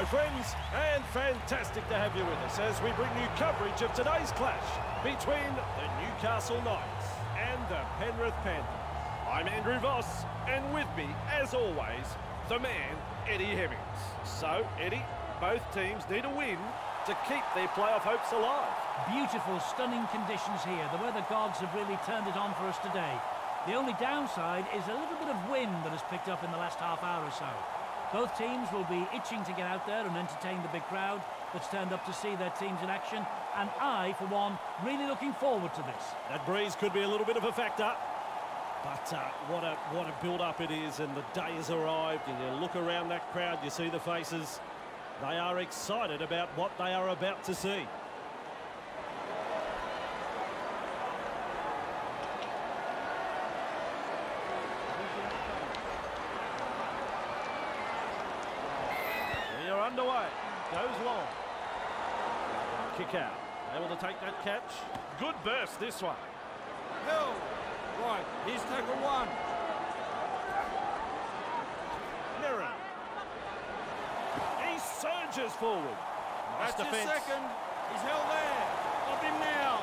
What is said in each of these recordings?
my friends, and fantastic to have you with us as we bring you coverage of today's clash between the Newcastle Knights and the Penrith Panthers. I'm Andrew Voss, and with me, as always, the man, Eddie Hemmings. So, Eddie, both teams need a win to keep their playoff hopes alive. Beautiful, stunning conditions here. The weather gods have really turned it on for us today. The only downside is a little bit of wind that has picked up in the last half hour or so. Both teams will be itching to get out there and entertain the big crowd that's turned up to see their teams in action. And I, for one, really looking forward to this. That breeze could be a little bit of a factor. But uh, what a what a build-up it is, and the day has arrived, and you look around that crowd, you see the faces. They are excited about what they are about to see. We are underway. Goes long. Kick out. Able to take that catch. Good burst this one. Hill. Right, here's tackle one. Merrin. He surges forward. Nice That's his second. He's held there. Up him now.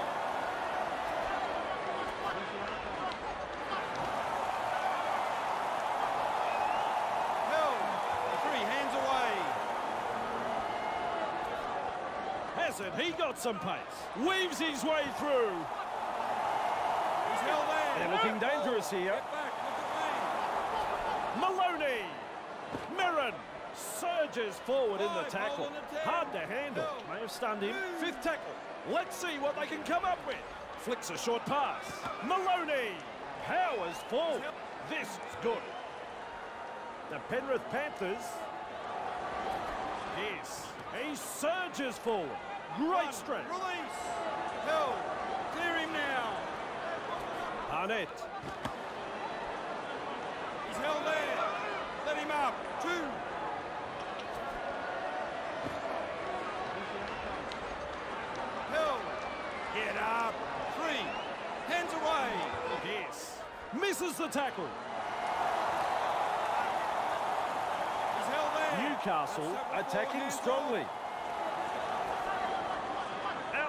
Hill. Three hands away. He got some pace. Weaves his way through. He's held there. They're looking dangerous here. Maloney. Merrin surges forward in the tackle. Hard to handle. May have stunned him. Fifth tackle. Let's see what they can come up with. Flicks a short pass. Maloney powers forward. This is good. The Penrith Panthers. Yes. He surges forward. Great strength. Release. Hill. Clear him now. Arnett. He's held there. Let him up. Two. Hill. Get up. Three. Hands away. Yes. Misses the tackle. He's held there. Newcastle That's tackle four, attacking strongly.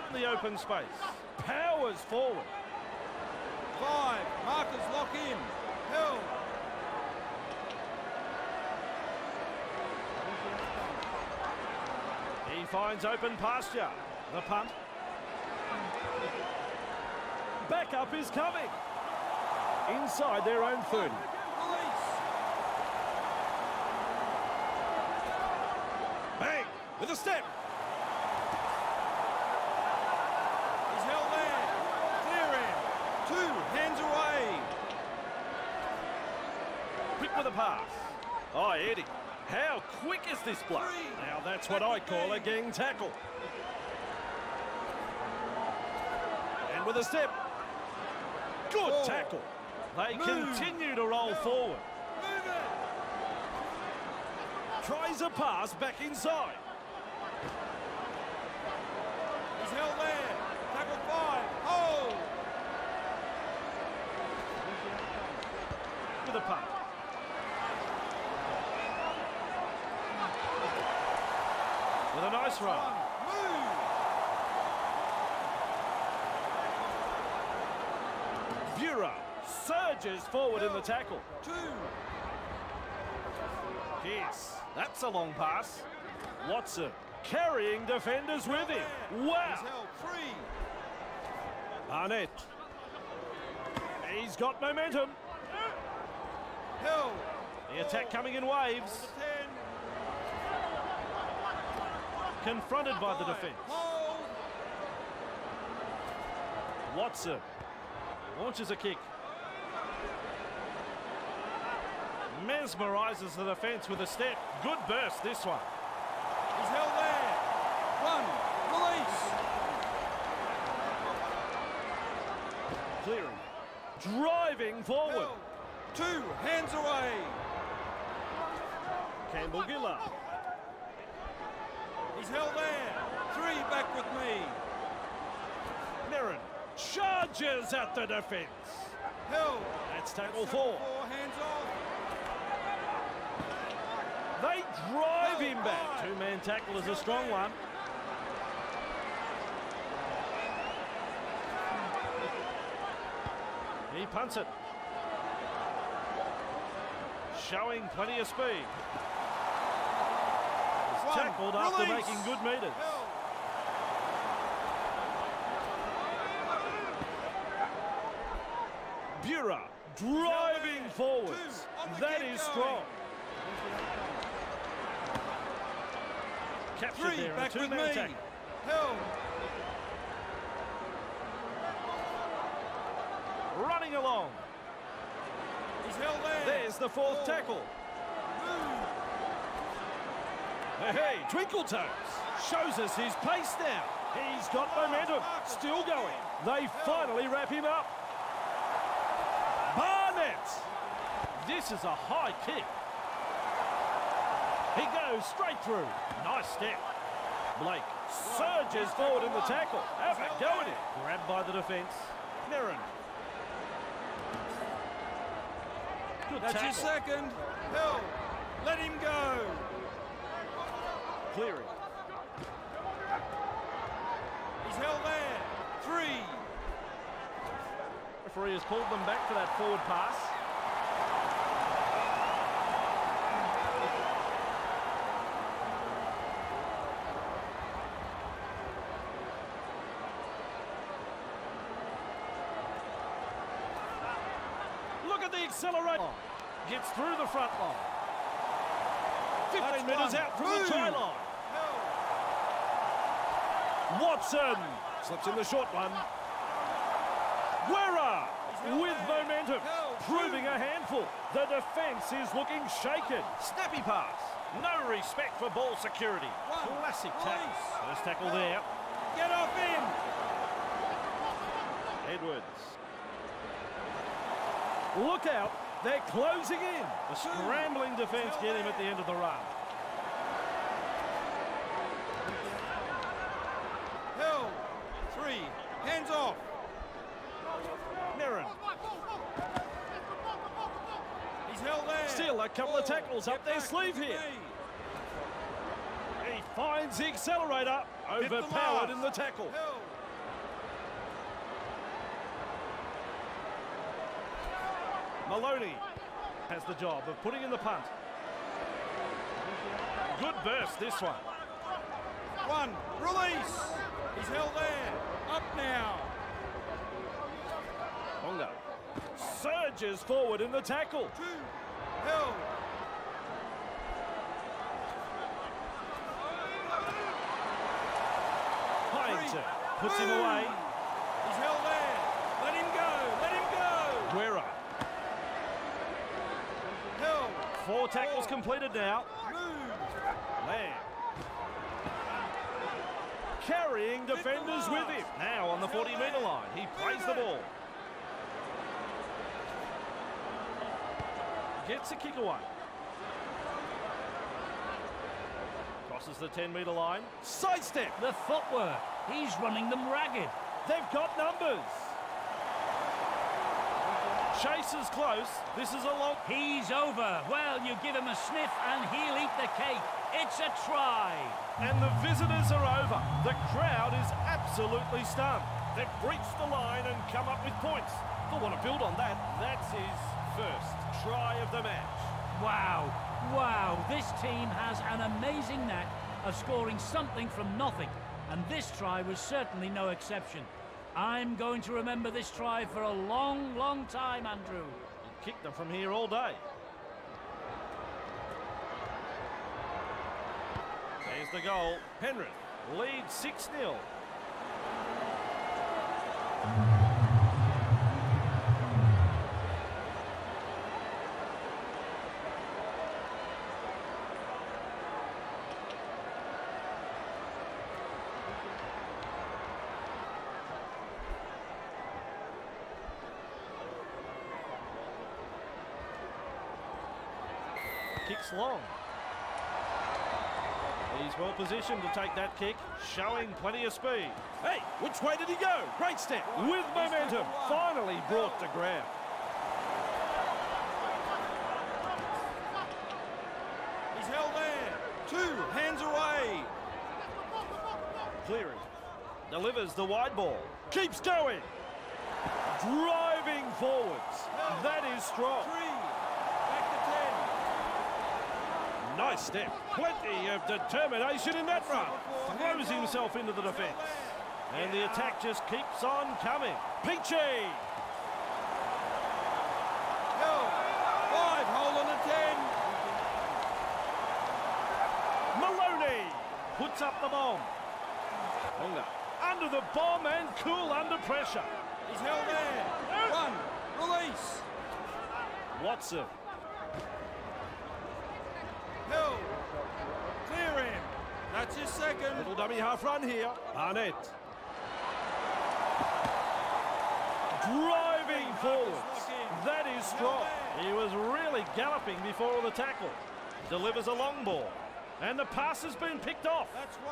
In the open space. Powers forward. Five. Markers lock in. Hill. He finds open pasture. The punt. Backup is coming. Inside their own 30. Release. Bang! With a step. He's held there. Clear him. Two. Hands away. Quick with a pass. Oh, Eddie. How quick is this? Three. Now that's what I call a gang tackle. And with a step. Good Four. tackle. They Move. continue to roll forward. Move it. Tries a pass back inside. He's held there. Tackle five. Hold. With a punt. One. Bureau surges forward in the tackle. Two. Yes, that's a long pass. Watson carrying defenders with him. Wow. Barnett. He's got momentum. Held. The attack coming in waves. The ten. Confronted by the defence. Watson launches a kick. Mesmerises the defence with a step. Good burst, this one. He's held there. One. Release. Clearing. Driving forward. Two. Hands away. Campbell-Gillard. He's held there. Three. Back with me. Merrin charges at the defence. Held. That's tackle Tackle four. Four. Hands off. They drive him back. Two-man tackle is a strong one. He punts it. Showing plenty of speed. Tackled after release. making good meters. Bura driving forwards. Two, on the That is strong. Captured Three, there, back with me. tackle. Running along. He's held there. There's the fourth Four. tackle. Move. Hey, Twinkle Toes shows us his pace now. He's got momentum. Still going. They finally wrap him up. Barnett. This is a high kick. He goes straight through. Nice step. Blake surges forward in the tackle. Have a go at it. Grabbed by the defence. Merrin. Good That's your second. Held. Let him go. Clearing. He's held there. Three. Referee has pulled them back for that forward pass. Look at the accelerator. Gets through the front line. 15 That's metres out from the try line. Watson slips in the short one. Guerra with momentum, proving a handful. The defence is looking shaken. Snappy pass. No respect for ball security. Classic tackle. First tackle there. Get off him. Edwards. Look out. They're closing in. The scrambling defence get him at the end of the run. Held. Three. Hands off. Merrin. He's held there. Still a couple of Four. tackles Get up their back sleeve here. me. He finds the accelerator. Hit the Overpowered in the tackle. Held. Maloney has the job of putting in the punt. Good burst, this one. One. Release. He's held there. Up now. Ponga surges forward in the tackle. Two. Held. Hyington puts him away. He's held there. Let him go. Let him go. Guerra. Held. Four tackles completed now. Move. Lamb. Carrying defenders with him. Now on the 40 metre line. He plays the ball. Gets a kick away. Crosses the 10 metre line. Sidestep. The footwork. He's running them ragged. They've got numbers. Chase is close. This is a long. He's over. Well, you give him a sniff and he'll eat the cake. It's a try. And the visitors are over. The crowd is absolutely stunned. They've breached the line and come up with points. They'll want to build on that. That's his first try of the match. Wow. Wow. This team has an amazing knack of scoring something from nothing. And this try was certainly no exception. I'm going to remember this try for a long, long time, Andrew. He kicked them from here all day. There's the goal. Penrith leads 6 long. He's well positioned to take that kick, showing plenty of speed. Hey, which way did he go? Great step. With momentum, finally brought to ground. He's held there. Two, hands away. Clearing. Delivers the wide ball. Keeps going. Driving forwards. That is strong. Nice step. Plenty of determination in that run. Throws himself into the defence. And the attack just keeps on coming. Peachey. Five. Hold on to ten. Maloney puts up the bomb. Ponga under the bomb and cool under pressure. He's held there. One. Release. Watson. That's his second. Little dummy half run here. Barnett. Driving forwards. That is strong. He was really galloping before the tackle. Delivers a long ball. And the pass has been picked off.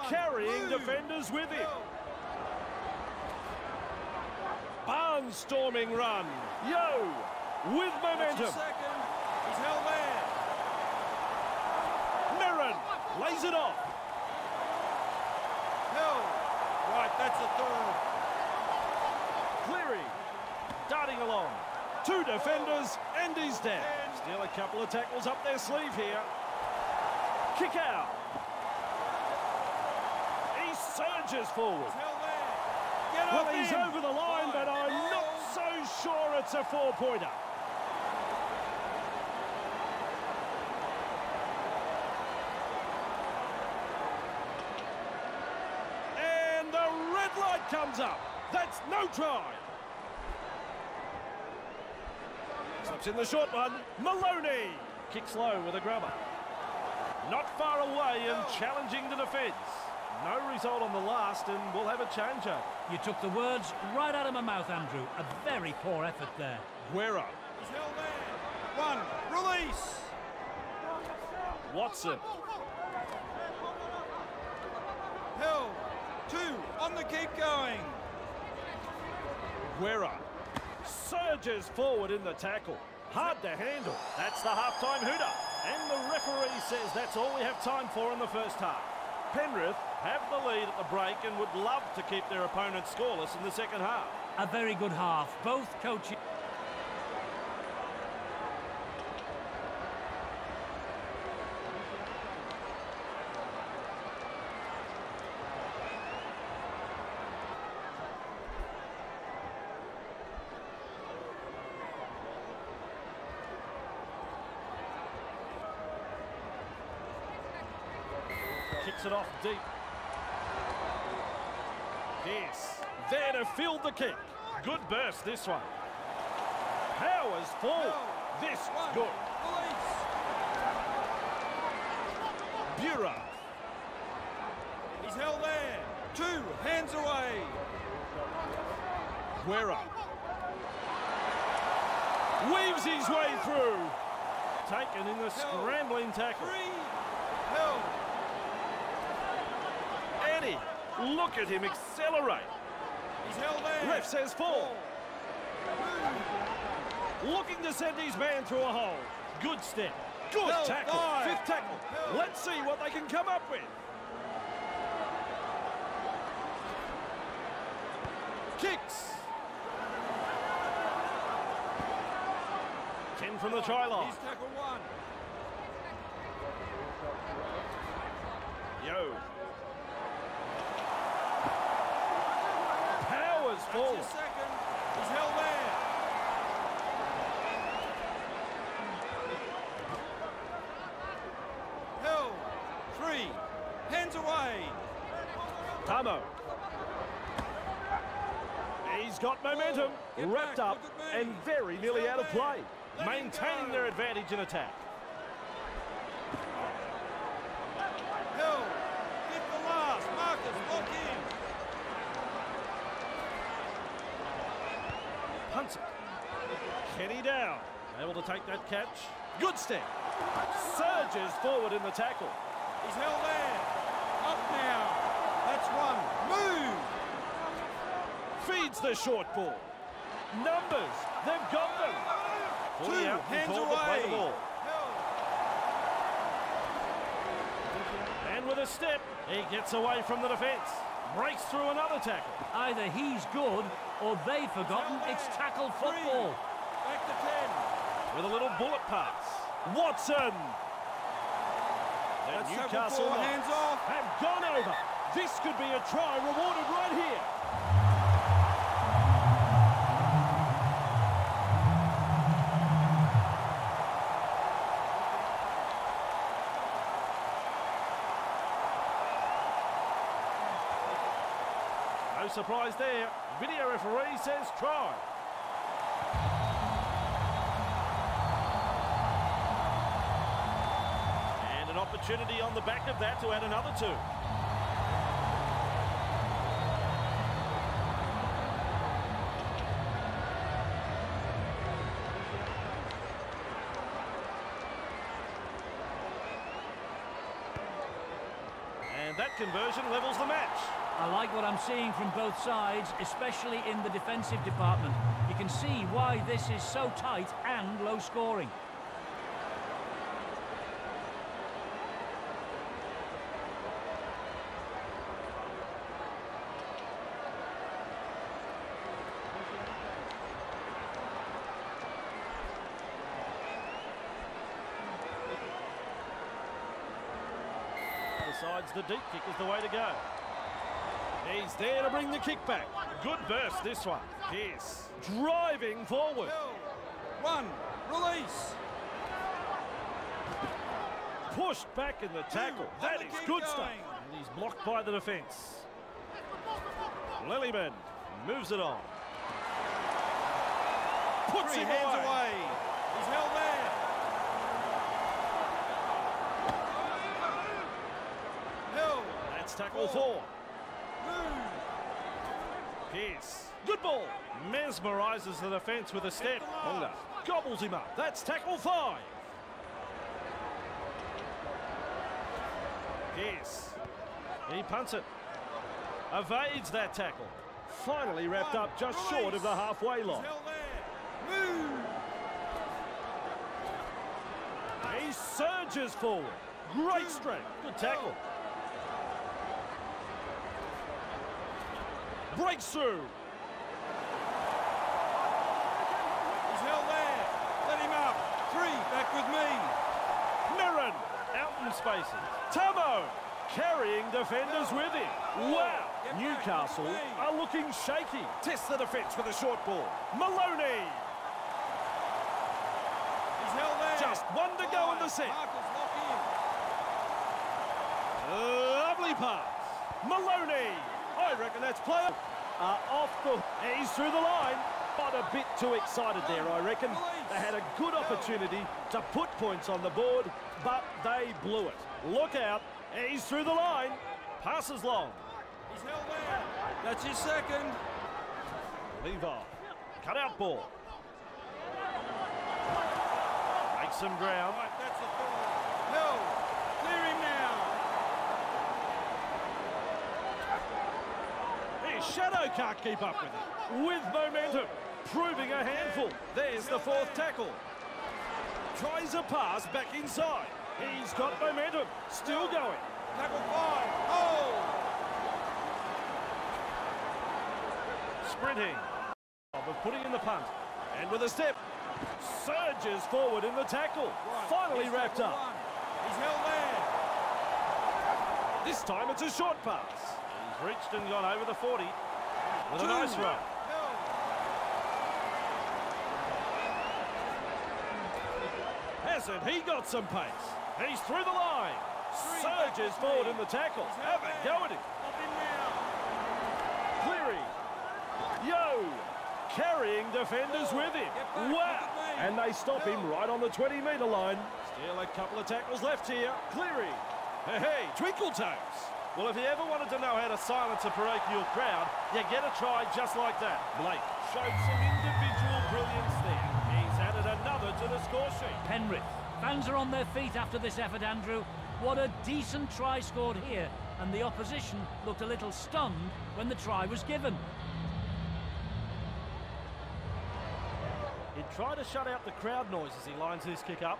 Carrying Blue. defenders with him. Barnstorming run. Yo! With momentum. He's held there. Merrin lays it off. Held. Right. That's a third. Cleary darting along. Two defenders and he's down. Still a couple of tackles up their sleeve here. Kick out. He surges forward. He's held there. Get Well, he's over the line, but I'm not so sure it's a four-pointer. And the red light comes up. That's no try. Slips in the short one. Maloney kicks low with a grubber. Not far away and challenging the defence. No result on the last, and we'll have a changeover. You took the words right out of my mouth, Andrew. A very poor effort there. Guerra, He's held there. One. Release. Watson, Held. Two. On the keep going. Guerra surges forward in the tackle. Hard to handle. That's the halftime hooter. And the referee says that's all we have time for in the first half. Penrith have the lead at the break and would love to keep their opponent scoreless in the second half. A very good half. Both coaches. It off deep. Yes, there to field the kick. Good burst this one. Powers forward. This is good. Bureau. He's held there. Two. Hands away. Guerra. Weaves his way through. Taken in the scrambling tackle. Three. Held. Eddie, look at him accelerate. He's held there. Ref says four. Looking to send his man through a hole. Good step. Good Held tackle. Fifth tackle. Held. Let's see what they can come up with. Kicks. Ten from the try line. He's tackle one. Yo. Powers That's forward. second. He's held there. Three. Hands away. Tamou. He's got momentum, wrapped up, look at me. and very nearly out of play. Maintaining their advantage in attack. Held. Get the last. Marcus, lock in. Punts it. Kenny down. Able to take that catch. Good step. Surges forward in the tackle. He's held there. Up now. That's one. Move. Feeds the short ball. Numbers. They've got them. Fully Two. out Hands called to away. the ball. And with a step, he gets away from the defence. Breaks through another tackle. Either he's good or they've forgotten it's tackle football. Back to 10. With a little bullet pass. Watson! That's Newcastle hands off. have gone over. This could be a try rewarded right here. Surprise there. Video referee says try. And an opportunity on the back of that to add another two. And that conversion levels the match. I like what I'm seeing from both sides, especially in the defensive department. You can see why this is so tight and low scoring. The deep kick is the way to go. He's there to bring the kick back. Good burst, this one. Pearce driving forward. Hill. Run. Release. Pushed back in the tackle. That is good stuff. And he's blocked by the defence. Lillyman moves it on. Puts Three him hands away. away. He's held there. Hill. That's tackle four. Move. Pearce. Good ball. Mesmerises the defence with a step. Ponga gobbles him up. That's tackle five. Pearce. He punts it. Evades that tackle. Finally wrapped One. up just Release. short of the halfway line. held there. Move. He surges forward. Great strength. Good tackle. Breaks through. He's held there. Let him up. Three. Back with me. Merrin out in spaces. Tamou carrying defenders with him. Wow. Newcastle look at me. are looking shaky. Test the defence with a short ball. Maloney. He's held there. Just one to go in the set. Marcus, lock in. Lovely pass. Maloney. I reckon that's play. Uh, off the. He's through the line. But a bit too excited there, I reckon. They had a good opportunity to put points on the board, but they blew it. Look out. He's through the line. Passes long. He's held there. That's his second. Levi. Cut out ball. Makes some ground. Right, that's the third. Hill. Clear him now. His shadow can't keep up with it. With momentum, proving a handful. There's the fourth tackle. Tries a pass back inside. He's got momentum. Still going. Tackle five. Oh. Sprinting. Of putting in the punt. And with a step. Surges forward in the tackle. Right, Finally he's wrapped up. one. He's held there. This time it's a short pass. He's reached and gone over the 40 with a nice run. Hasn't he got some pace? He's through the line. Three Surges forward in the tackle. Have a go at him. Up in now. Cleary. Yo. Carrying defenders with him. Wow. look at me. And they stop him right on the 20 metre line. Still a couple of tackles left here. Cleary. Hey, hey, Twinkle Toes. Well, if you ever wanted to know how to silence a parochial crowd, you get a try just like that. Blake showed some individual brilliance there. He's added another to the score sheet. Penrith. Fans are on their feet after this effort, Andrew. What a decent try scored here, and the opposition looked a little stunned when the try was given. He'd try to shut out the crowd noise as he lines his kick up.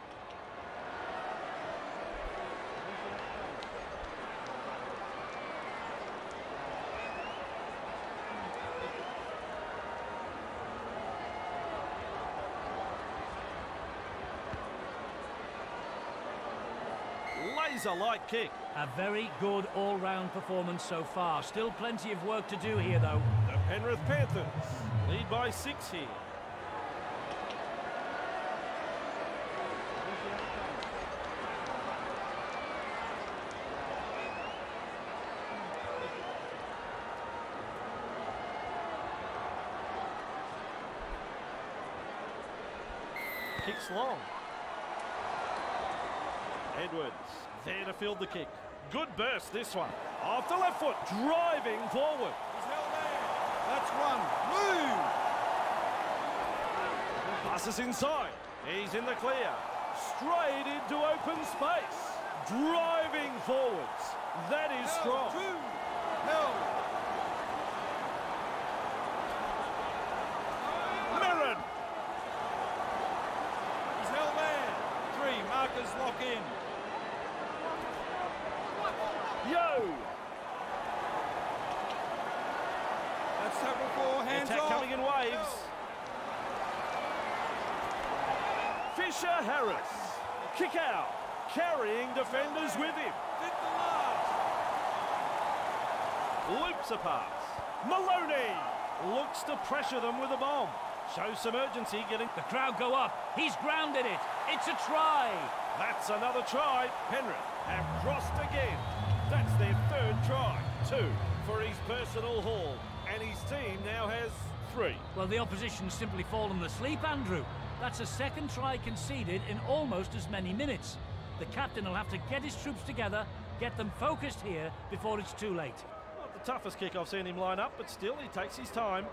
is a light kick. A very good all-round performance so far. Still plenty of work to do here, though. The Penrith Panthers lead by six here. Kicks long. Edwards there to field the kick. Good burst this one. Off the left foot, driving forward. He's held there. That's one. Move. Passes inside. He's in the clear. Straight into open space. Driving forwards. That is Held. strong. Two. Held. Merrin. He's held there. Three. Markers in. Yo. That's tackle four. Hands attack off. coming in waves. Fisher Harris. Kick out. Carrying defenders with him. Fit the last. Loops a pass. Maloney looks to pressure them with a bomb. Shows some urgency getting... The crowd go up. He's grounded it. It's a try. That's another try. Penrith have crossed again. That's their third try. Two for his personal haul. And his team now has three. Well, the opposition's simply fallen asleep, Andrew. That's a second try conceded in almost as many minutes. The captain will have to get his troops together, get them focused here before it's too late. Not the toughest kick I've seen him line up, but still he takes his time.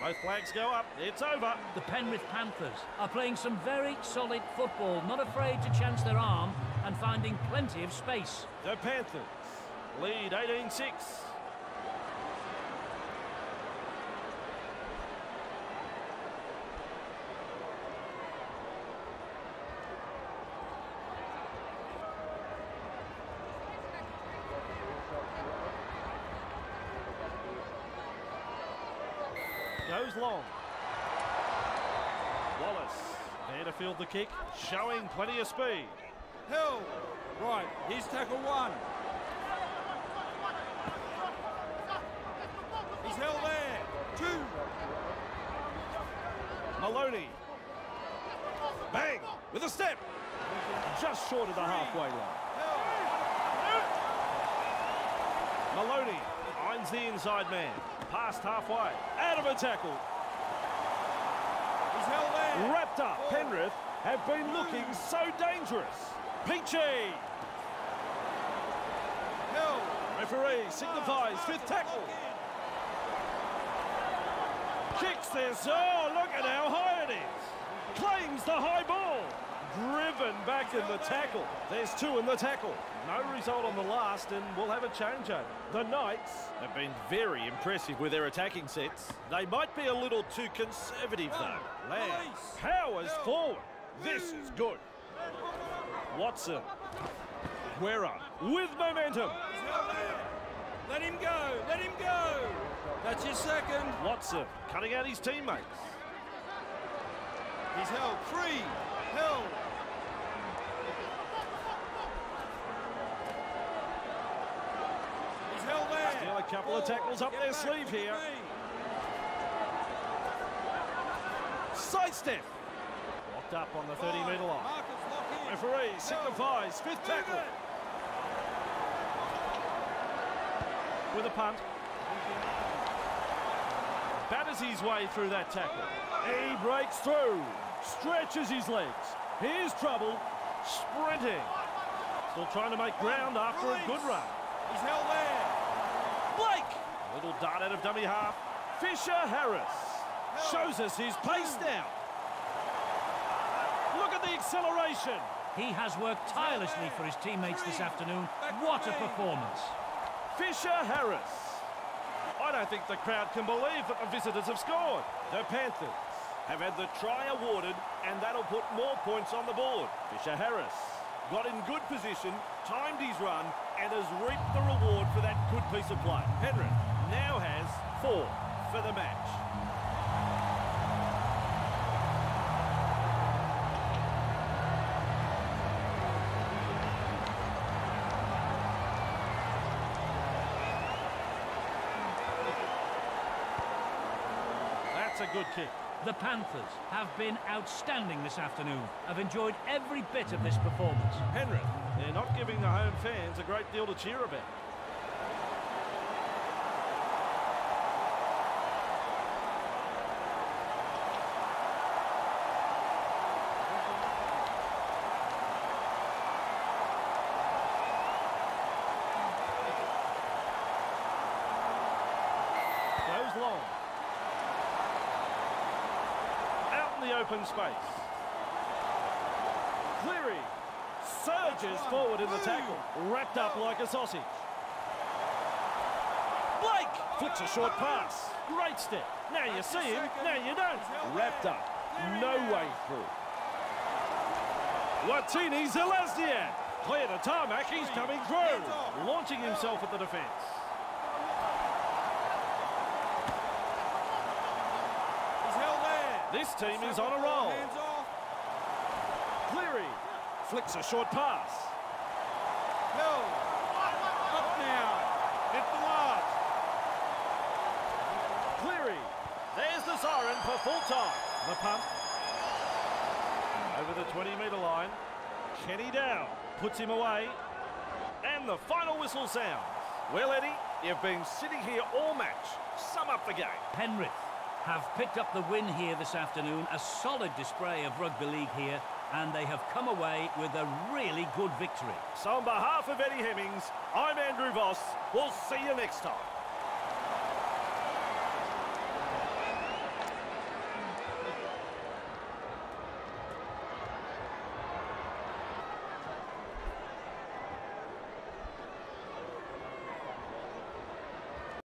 Both flags go up. It's over. The Penrith Panthers are playing some very solid football, not afraid to chance their arm and finding plenty of space. The Panthers lead 18-6. Goes long. Wallace there to field the kick, showing plenty of speed. Held. Right. Here's tackle one. He's held there. Two. Maloney. Bang! With a step. Just short of the halfway line. Maloney finds the inside man. Past halfway. Out of a tackle. Wrapped up. Penrith have been looking so dangerous. Peachey. Held. Referee signifies fifth tackle. Kicks this. Oh, look at how high it is. Claims the high ball. Back in the tackle. There's two in the tackle. No result on the last, and we'll have a changeover. The Knights have been very impressive with their attacking sets. They might be a little too conservative, though. Lamb powers forward. This is good. Watson. Guerra with momentum. He's held there. Let him go. Let him go. That's your second. Watson cutting out his teammates. He's held. Three. Held. He's held there. Still a couple of tackles up Get their back. sleeve here. Sidestep. Locked up on the 30-metre line. Markers lock in. Referee signifies fifth tackle it. with a punt. Batters his way through that tackle. He breaks through, stretches his legs. Here's trouble, sprinting. Still trying to make ground after a good run. He's held there. Blake! A little dart out of dummy half. Fisher Harris shows us his pace hmm. now. Look at the acceleration. He has worked tirelessly for his teammates this afternoon. What a performance. Fisher Harris. I don't think the crowd can believe that the visitors have scored. The Panthers have had the try awarded, and that'll put more points on the board. Fisher Harris got in good position, timed his run, and has reaped the reward for that good piece of play. Penrith now has four for the match. That's a good kick. The Panthers have been outstanding this afternoon. I've enjoyed every bit of this performance. Penrith, they're not giving the home fans a great deal to cheer about. Long. Out in the open space. Cleary surges forward in the tackle, wrapped up like a sausage. Blake flicks a short pass. Great step. Now you see him, now you don't. Wrapped up. No way through. Watene-Zelezniak. Clear the tarmac, he's coming through. Launching himself at the defence. He's held there. This team is on a roll. Cleary flicks a short pass. Held. Up now. Hit the last. Cleary. There's the siren for full time. The pump. Over the 20 metre line. Kenny-Dowall puts him away. And the final whistle sounds. Well, Eddie, you've been sitting here all match. Sum up the game. Penrith have picked up the win here this afternoon. A solid display of rugby league here. And they have come away with a really good victory. So on behalf of Eddie Hemmings, I'm Andrew Voss. We'll see you next time.